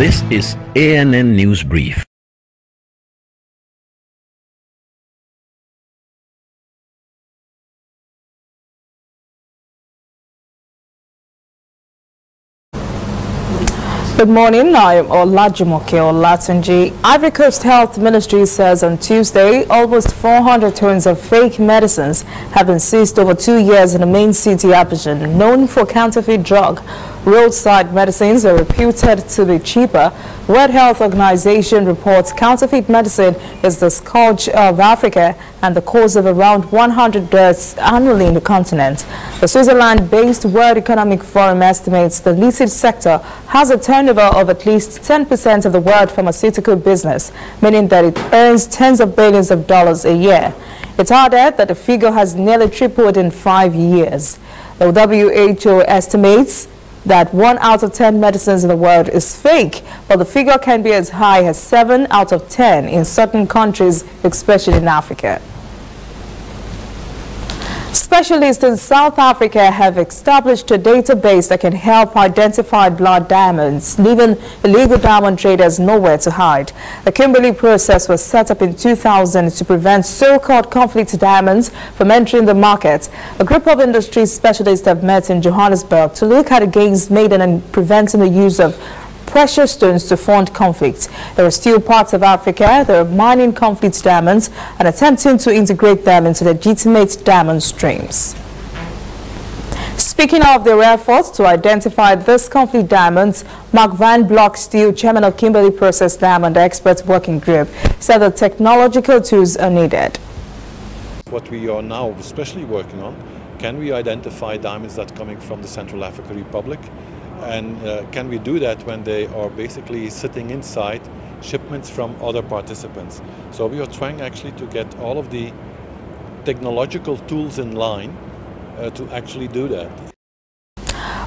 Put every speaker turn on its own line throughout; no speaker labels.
This is ANN News Brief.
Good morning, I am Olajumoke Olatunji. Ivory Coast Health Ministry says on Tuesday almost 400 tons of fake medicines have been seized over two years in the main city Abidjan, known for counterfeit drug. Roadside medicines are reputed to be cheaper. World Health Organization reports counterfeit medicine is the scourge of Africa and the cause of around 100 deaths annually in the continent. The Switzerland-based World Economic Forum estimates the illicit sector has a turnover of at least 10% of the world pharmaceutical business, meaning that it earns tens of billions of dollars a year. It's added that the figure has nearly tripled in five years. The WHO estimates that one out of 10 medicines in the world is fake, but the figure can be as high as 7 out of 10 in certain countries, especially in Africa. Specialists in South Africa have established a database that can help identify blood diamonds, leaving illegal diamond traders nowhere to hide. The Kimberley process was set up in 2000 to prevent so-called conflict diamonds from entering the market. A group of industry specialists have met in Johannesburg to look at the gains made in preventing the use of precious stones to fund conflicts. There are still parts of Africa that are mining conflict diamonds and attempting to integrate them into legitimate diamond streams. Speaking of their efforts to identify this conflict diamonds, Mark Van Bockstael, chairman of Kimberley Process Diamond Experts Working Group, said that technological tools are needed.
What we are now especially working on, can we identify diamonds that are coming from the Central African Republic and uh, can we do that when they are basically sitting inside shipments from other participants? So we are trying actually to get all of the technological tools in line uh, to actually do that.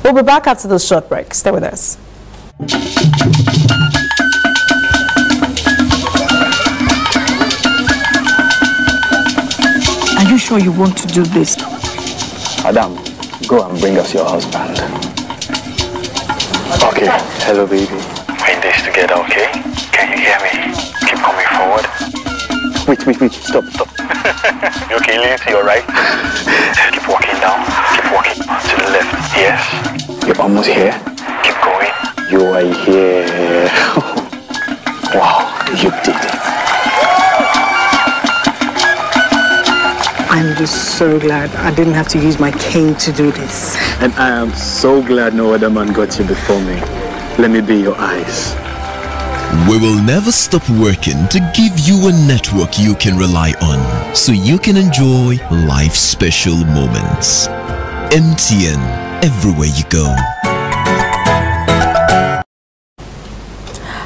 We'll be back after this short break. Stay with us.
Are you sure you want to do this?
Adam, go and bring us your husband. Okay, hello baby.
We're in this together, okay? Can you hear me? Keep coming forward.
Wait, wait, wait, stop, stop.
you okay, lean to your right. Keep walking down. Keep walking to the left. Yes.
You're almost here.
Keep going.
You are here.
So glad I didn't have to use my cane to do this.
And I am so glad no other man got you before me. Let me be your eyes.
We will never stop working to give you a network you can rely on so you can enjoy life's special moments. MTN, everywhere you go.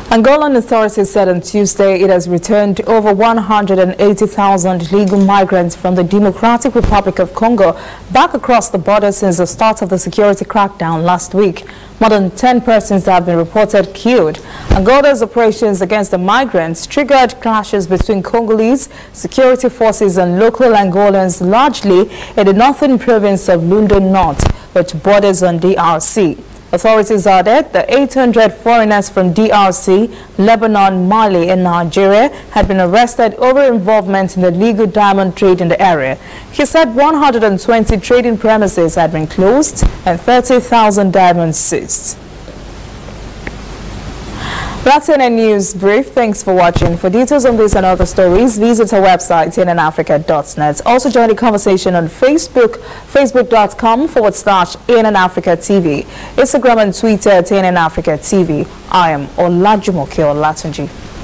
Angolan authorities said on Tuesday it has returned over 180,000 legal migrants from the Democratic Republic of Congo back across the border since the start of the security crackdown last week. More than 10 persons have been reported killed. Angola's operations against the migrants triggered clashes between Congolese security forces and local Angolans largely in the northern province of Lunda North, which borders on DRC. Authorities added the 800 foreigners from DRC, Lebanon, Mali, and Nigeria had been arrested over involvement in the legal diamond trade in the area. He said 120 trading premises had been closed and 30,000 diamonds seized. That's in a news brief. Thanks for watching. For details on this and other stories, visit our website, annafrica.net. Also join the conversation on Facebook, facebook.com forward slash Africa TV, Instagram and Twitter, Africa TV. I am Olajumoke Olatunji.